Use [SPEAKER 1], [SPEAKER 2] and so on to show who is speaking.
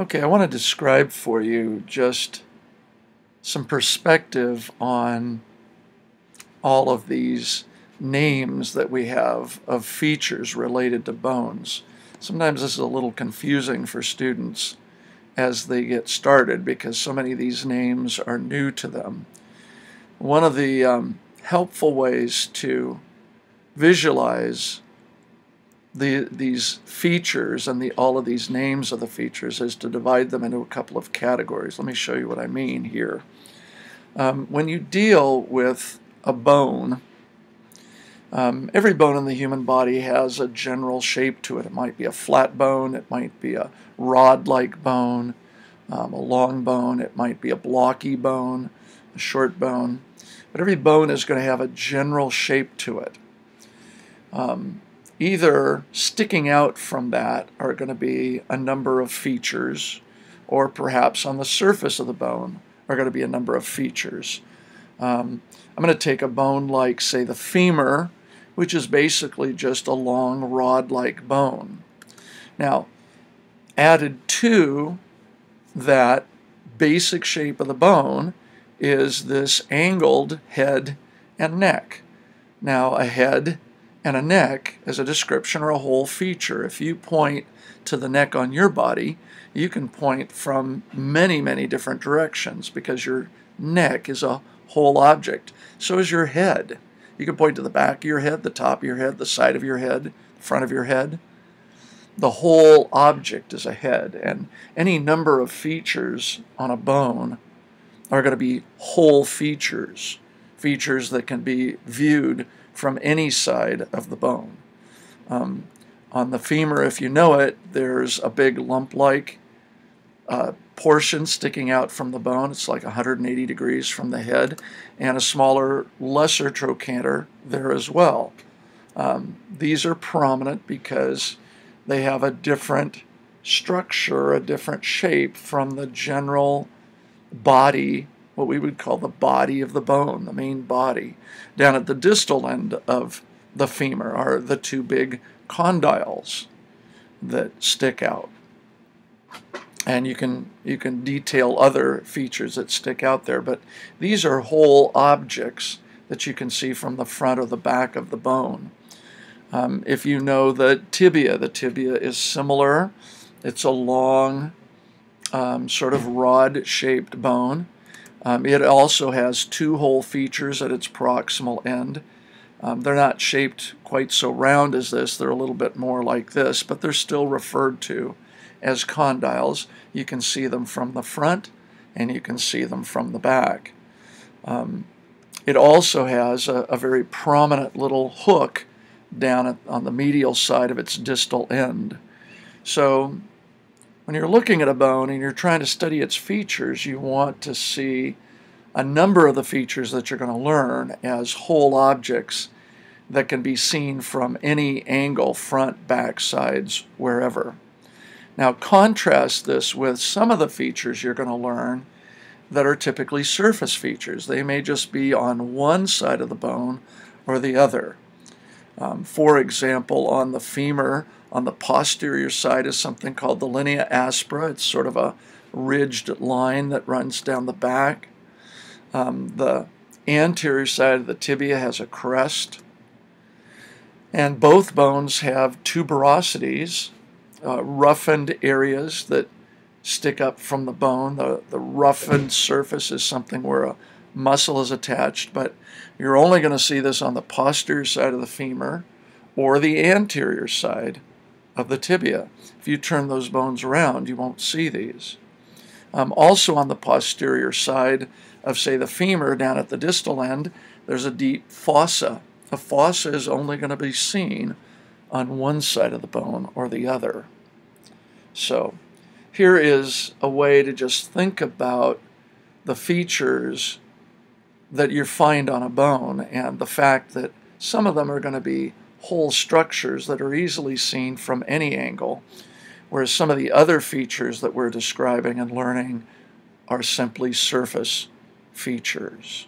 [SPEAKER 1] Okay, I want to describe for you just some perspective on all of these names that we have of features related to bones. Sometimes this is a little confusing for students as they get started because so many of these names are new to them. One of the um, helpful ways to visualize the, these features and the, all of these names of the features is to divide them into a couple of categories. Let me show you what I mean here. Um, when you deal with a bone, um, every bone in the human body has a general shape to it. It might be a flat bone, it might be a rod-like bone, um, a long bone, it might be a blocky bone, a short bone. But every bone is going to have a general shape to it. Um, either sticking out from that are going to be a number of features, or perhaps on the surface of the bone are going to be a number of features. Um, I'm going to take a bone like, say, the femur, which is basically just a long rod-like bone. Now, added to that basic shape of the bone is this angled head and neck. Now, a head and a neck is a description or a whole feature. If you point to the neck on your body, you can point from many, many different directions because your neck is a whole object. So is your head. You can point to the back of your head, the top of your head, the side of your head, the front of your head. The whole object is a head, and any number of features on a bone are going to be whole features, features that can be viewed from any side of the bone. Um, on the femur, if you know it, there's a big lump-like uh, portion sticking out from the bone. It's like 180 degrees from the head, and a smaller, lesser trochanter there as well. Um, these are prominent because they have a different structure, a different shape from the general body what we would call the body of the bone, the main body. Down at the distal end of the femur are the two big condyles that stick out. And you can you can detail other features that stick out there, but these are whole objects that you can see from the front or the back of the bone. Um, if you know the tibia, the tibia is similar. It's a long, um, sort of rod-shaped bone. Um, it also has two whole features at its proximal end. Um, they're not shaped quite so round as this, they're a little bit more like this, but they're still referred to as condyles. You can see them from the front and you can see them from the back. Um, it also has a, a, very prominent little hook down at, on the medial side of its distal end. So when you're looking at a bone and you're trying to study its features, you want to see a number of the features that you're going to learn as whole objects that can be seen from any angle, front, back, sides, wherever. Now contrast this with some of the features you're going to learn that are typically surface features. They may just be on one side of the bone or the other. Um, for example, on the femur, on the posterior side is something called the linea aspera. It's sort of a ridged line that runs down the back. Um, the anterior side of the tibia has a crest. And both bones have tuberosities, uh, roughened areas that stick up from the bone. The, the roughened surface is something where a muscle is attached, but you're only going to see this on the posterior side of the femur or the anterior side of the tibia. If you turn those bones around, you won't see these. Um, also on the posterior side of, say, the femur down at the distal end, there's a deep fossa. A fossa is only going to be seen on one side of the bone or the other. So here is a way to just think about the features that you find on a bone and the fact that some of them are going to be whole structures that are easily seen from any angle, whereas some of the other features that we're describing and learning are simply surface features.